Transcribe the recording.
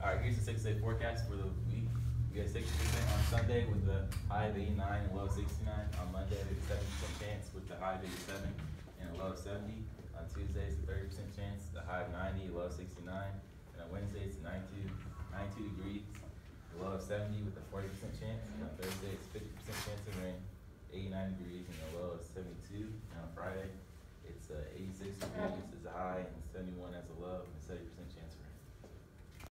Alright, here's the six day forecast for the week. We got sixty percent on Sunday with the high of eighty-nine and low of sixty-nine. On Monday, we have a seventy percent chance with the high of eighty-seven and a low of seventy. On Tuesday, it's a thirty percent chance, the high of ninety, low of sixty-nine. And on Wednesday, it's 92 92 degrees, a low of seventy with a forty percent chance. And on Thursday, it's fifty percent chance of rain, eighty-nine degrees and a low of seventy-two. And on Friday, it's uh, eighty-six degrees as a high and seventy-one